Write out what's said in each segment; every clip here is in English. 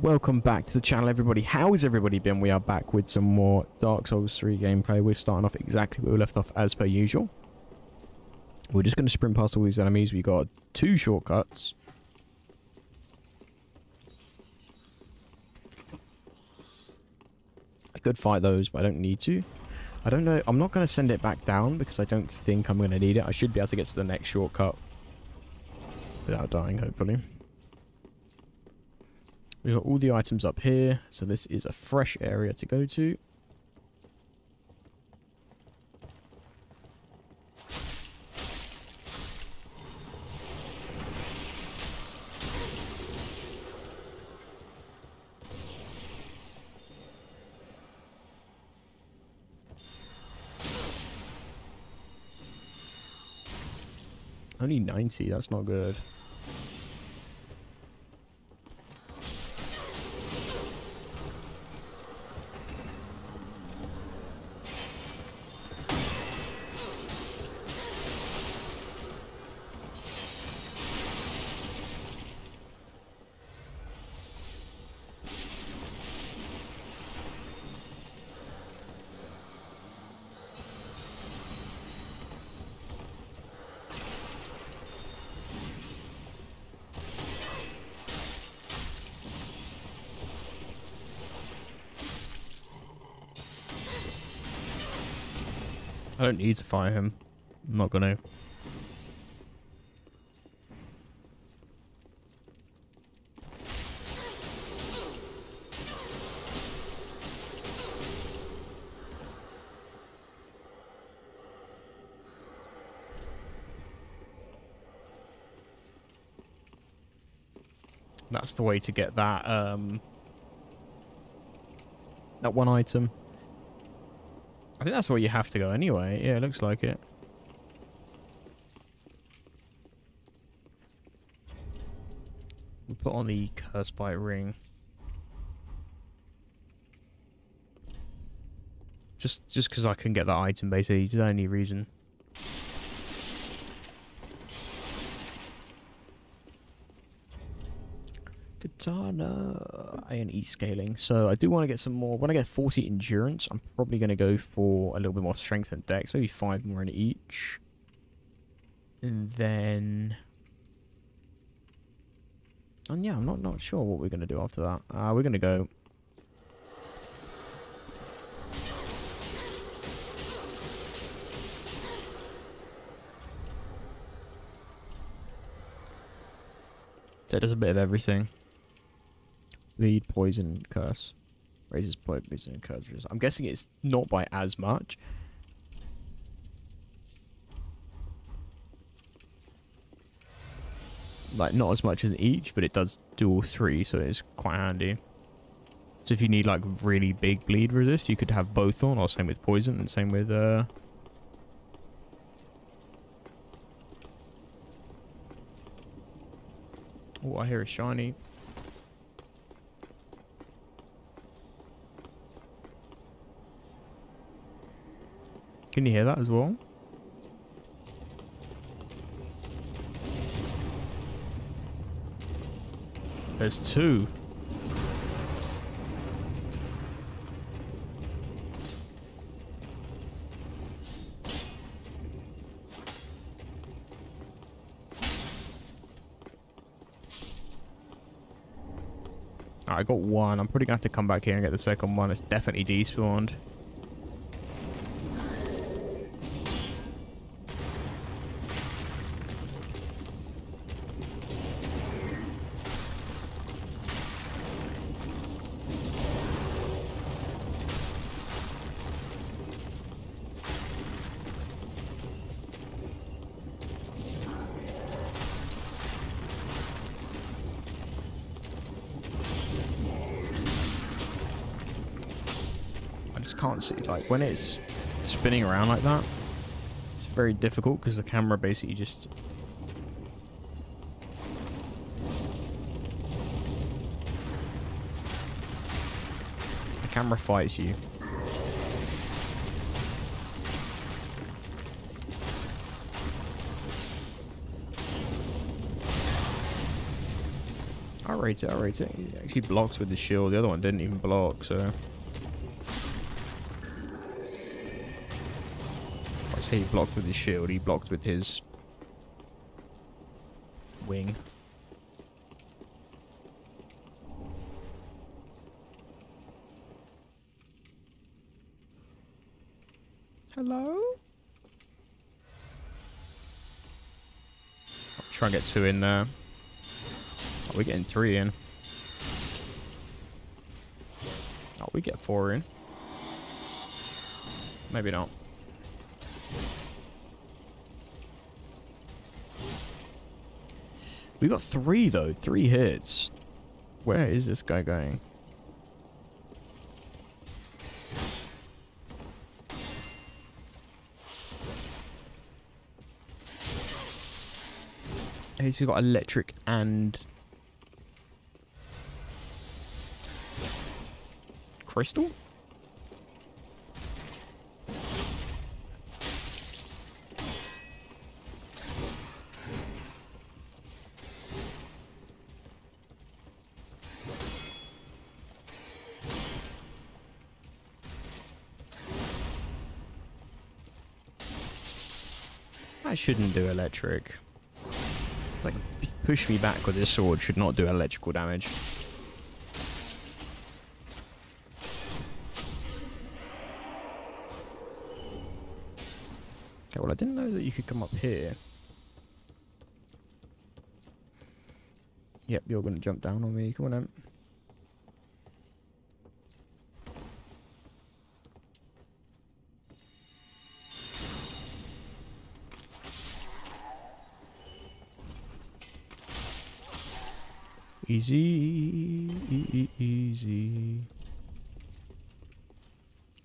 Welcome back to the channel everybody. How has everybody been? We are back with some more Dark Souls 3 gameplay. We're starting off exactly where we left off as per usual. We're just going to sprint past all these enemies. We got two shortcuts. I could fight those, but I don't need to. I don't know. I'm not going to send it back down because I don't think I'm going to need it. I should be able to get to the next shortcut without dying, hopefully. We got all the items up here, so this is a fresh area to go to. Only 90, that's not good. I don't need to fire him. I'm not gonna. That's the way to get that, um... That one item. I think that's where you have to go anyway. Yeah, it looks like it. We put on the curse bite ring. Just just because I can get that item basically, is the only reason. Katana A and E scaling. So I do want to get some more. When I get 40 endurance, I'm probably going to go for a little bit more strength and dex. Maybe five more in each. And then... And yeah, I'm not, not sure what we're going to do after that. Uh, we're going to go... So it does a bit of everything. Bleed, poison, curse. Raises poison and curse. I'm guessing it's not by as much. Like, not as much as each, but it does do all three, so it's quite handy. So if you need, like, really big bleed resist, you could have both on, or same with poison, and same with, uh... Oh, I hear a shiny. Can you hear that as well? There's two. I got one. I'm probably going to have to come back here and get the second one. It's definitely despawned. Just can't see. Like, when it's spinning around like that, it's very difficult because the camera basically just... The camera fights you. I rate it, I'll rate it. He actually blocks with the shield. The other one didn't even block, so... He blocked with his shield, he blocked with his... wing. Hello? I'll try and get two in there. Oh, we're getting three in. Oh, we get four in. Maybe not. We got three, though. Three hits. Where is this guy going? He's got electric and crystal? Shouldn't do electric. It's like push me back with this sword should not do electrical damage. Okay, well I didn't know that you could come up here. Yep, you're gonna jump down on me. Come on then. Easy, e easy.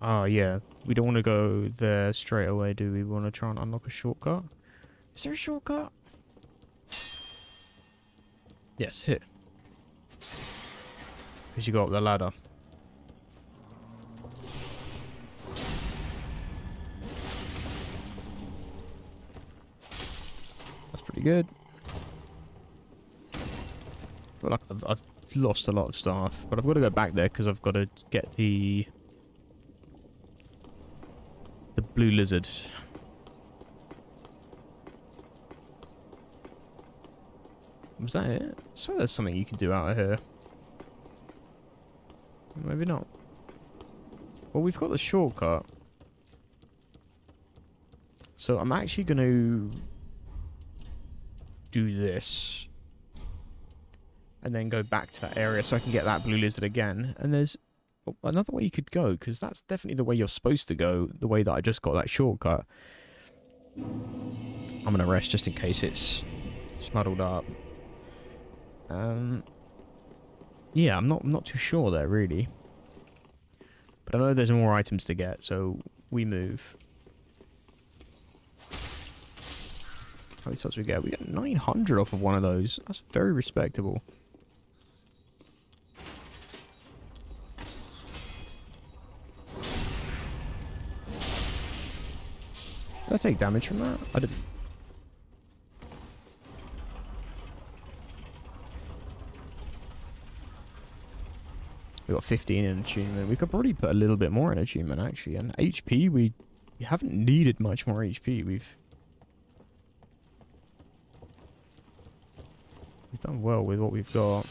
Ah, yeah. We don't want to go there straight away, do we? We want to try and unlock a shortcut. Is there a shortcut? Yes, hit. Because you go up the ladder. That's pretty good. Like I've, I've lost a lot of stuff, but I've got to go back there because I've got to get the the blue lizard. Was that it? I swear there's something you can do out of here. Maybe not. Well, we've got the shortcut. So I'm actually going to do this. And then go back to that area so I can get that blue lizard again. And there's another way you could go, because that's definitely the way you're supposed to go, the way that I just got that shortcut. I'm going to rest just in case it's smuddled up. Um, yeah, I'm not I'm not too sure there really. But I know there's more items to get, so we move. How many stars we get? We get 900 off of one of those. That's very respectable. I take damage from that? I didn't. We got 15 in attunement. We could probably put a little bit more in attunement actually. And HP, we, we haven't needed much more HP. We've we've done well with what we've got.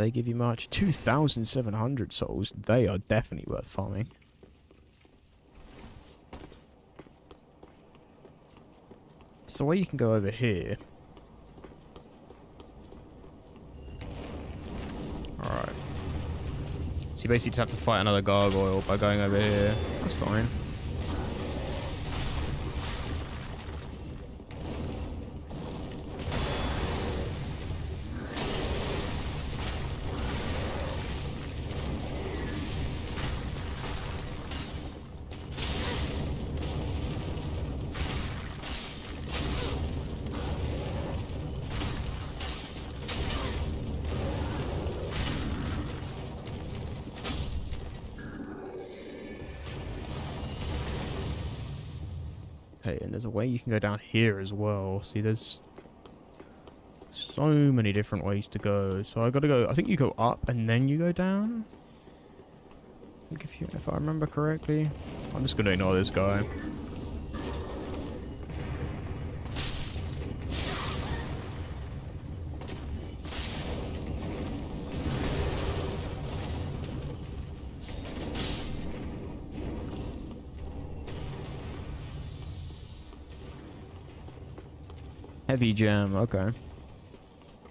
They give you much? 2,700 souls. They are definitely worth farming. A way you can go over here. Alright. So you basically just have to fight another gargoyle by going over here. That's fine. Okay, and there's a way you can go down here as well. See, there's so many different ways to go. So I gotta go, I think you go up and then you go down. I think if you, if I remember correctly. I'm just gonna ignore this guy. Heavy gem, okay.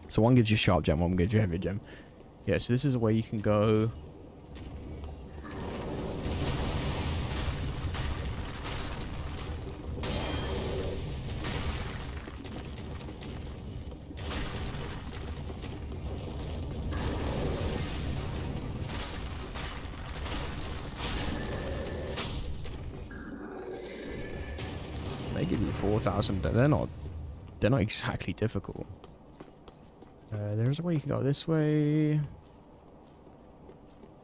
So one gives you sharp gem, one gives you heavy gem. Yeah, so this is where you can go. They give you 4,000. They're not they're not exactly difficult. Uh, there's a way you can go this way.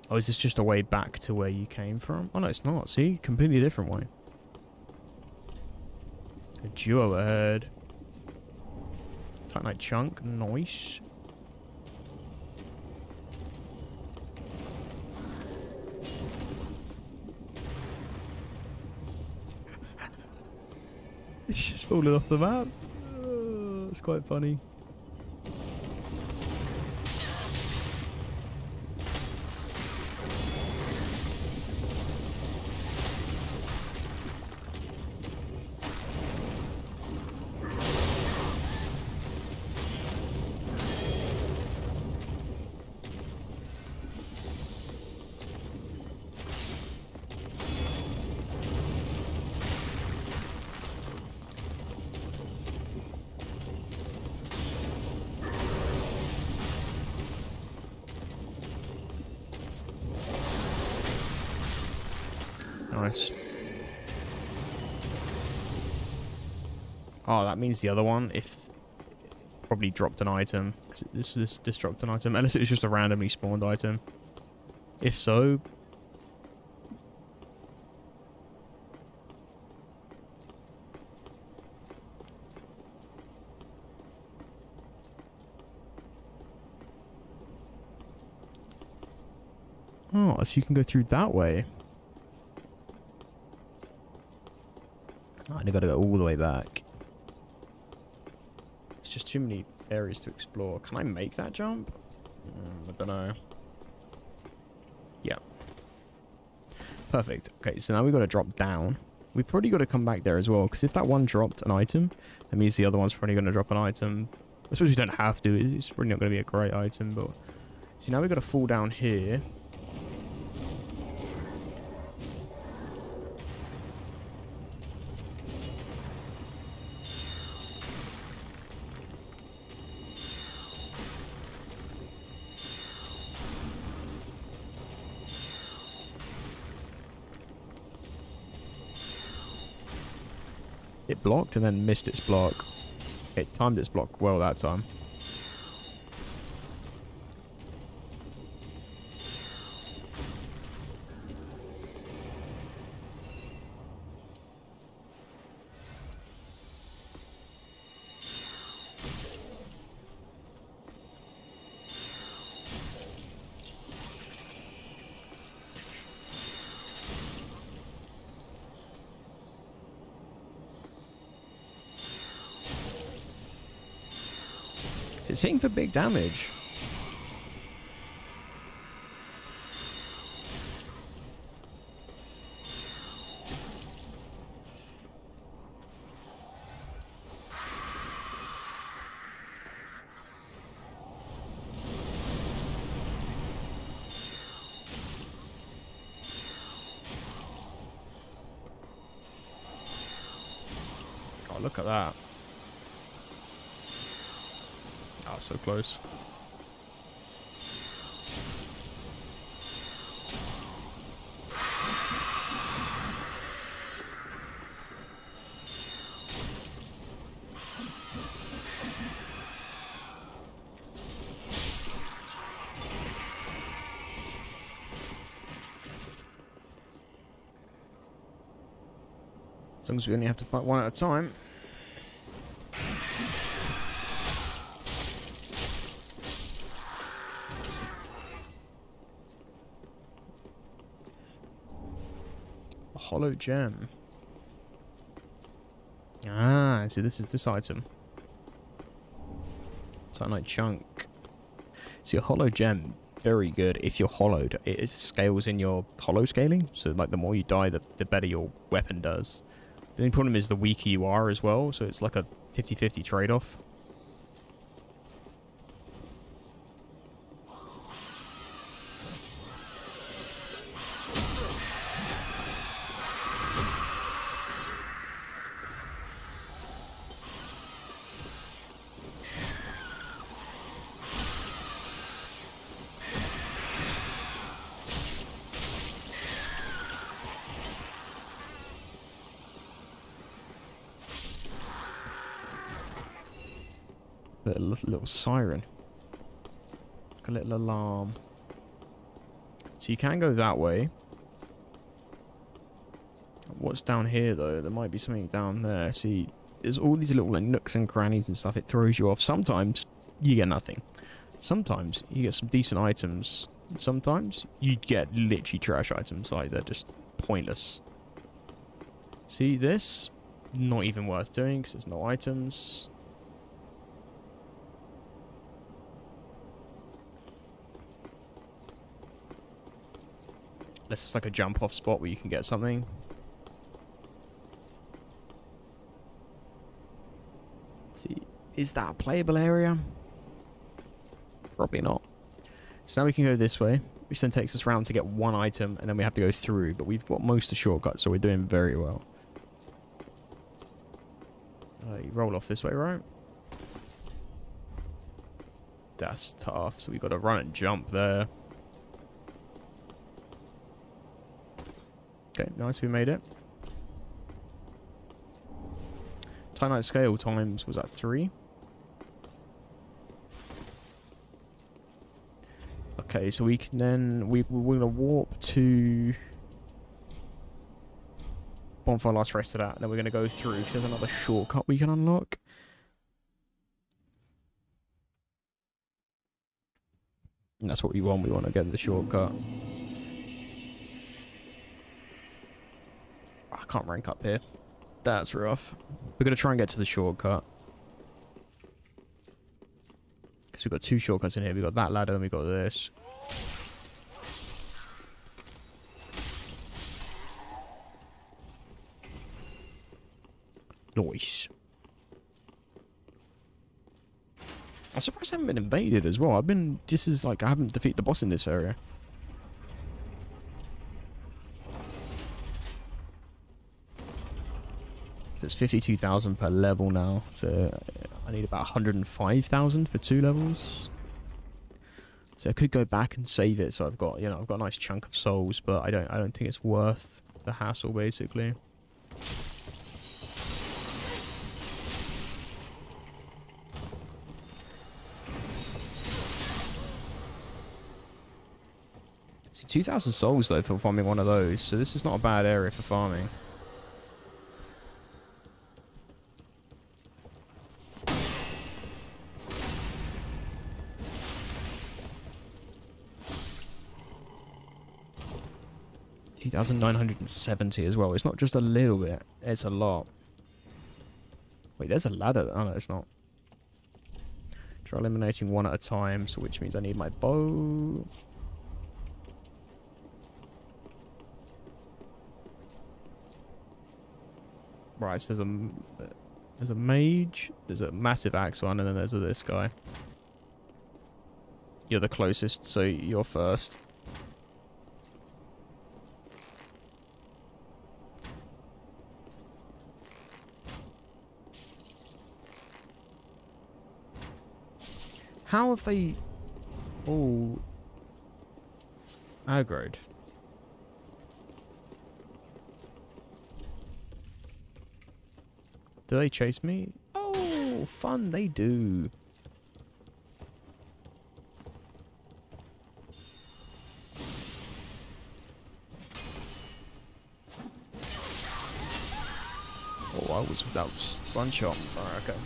Oh, is this just a way back to where you came from? Oh, no, it's not. See? Completely different way. A duo ahead. Titanite chunk. Nice. it's just falling off the map. Quite funny. Nice. Oh, that means the other one, if probably dropped an item. This this this dropped an item, unless it was just a randomly spawned item. If so, Oh, so you can go through that way. And I gotta go all the way back. It's just too many areas to explore. Can I make that jump? Mm, I don't know. Yeah. Perfect. Okay, so now we've got to drop down. We've probably got to come back there as well, because if that one dropped an item, that means the other one's probably going to drop an item. I suppose we don't have to. It's probably not going to be a great item, but... See, now we've got to fall down here. It blocked and then missed its block. It timed its block well that time. It's hitting for big damage. close. As long as we only have to fight one at a time. Hollow gem. Ah, so this is this item. Titanite chunk. See, a hollow gem, very good if you're hollowed. It scales in your hollow scaling, so like the more you die, the, the better your weapon does. The only problem is the weaker you are as well, so it's like a 50-50 trade-off. Little, little siren. Like a little alarm. So you can go that way. What's down here, though? There might be something down there. See, there's all these little like, nooks and crannies and stuff. It throws you off. Sometimes you get nothing. Sometimes you get some decent items. Sometimes you get literally trash items. Like, they're just pointless. See, this? Not even worth doing because there's no items. Unless it's like a jump off spot where you can get something. Let's see, is that a playable area? Probably not. So now we can go this way, which then takes us around to get one item, and then we have to go through, but we've got most of the shortcuts, so we're doing very well. Uh, you roll off this way, right? That's tough, so we've got to run and jump there. Okay, nice, we made it. Titanite scale times, was that three? Okay, so we can then, we, we're going to warp to Bonfire Last Rest of that, and then we're going to go through, because there's another shortcut we can unlock. And that's what we want, we want to get the shortcut. Can't rank up here. That's rough. We're going to try and get to the shortcut. Because we've got two shortcuts in here. We've got that ladder and we've got this. Nice. I'm surprised I haven't been invaded as well. I've been... This is like... I haven't defeated the boss in this area. It's 52,000 per level now. So I need about 105,000 for two levels. So I could go back and save it. So I've got, you know, I've got a nice chunk of souls, but I don't, I don't think it's worth the hassle, basically. See, 2,000 souls, though, for farming one of those. So this is not a bad area for farming. 2,970 as well. It's not just a little bit. It's a lot. Wait, there's a ladder. Oh, no, it's not. Try eliminating one at a time, so which means I need my bow. Right, so there's a there's a mage, there's a massive axe one, and then there's a, this guy. You're the closest, so you're first. How have they all aggroed? Do they chase me? Oh, fun, they do. Oh, I was without one shot. Okay.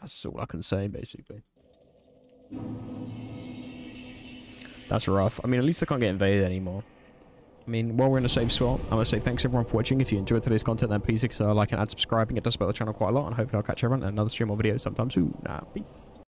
That's all I can say, basically. That's rough. I mean, at least I can't get invaded anymore. I mean, while we're in a safe spot, I want to say thanks everyone for watching. If you enjoyed today's content, then please consider like and add subscribing. It does support the channel quite a lot, and hopefully I'll catch everyone in another stream or video sometime soon. Nah, peace.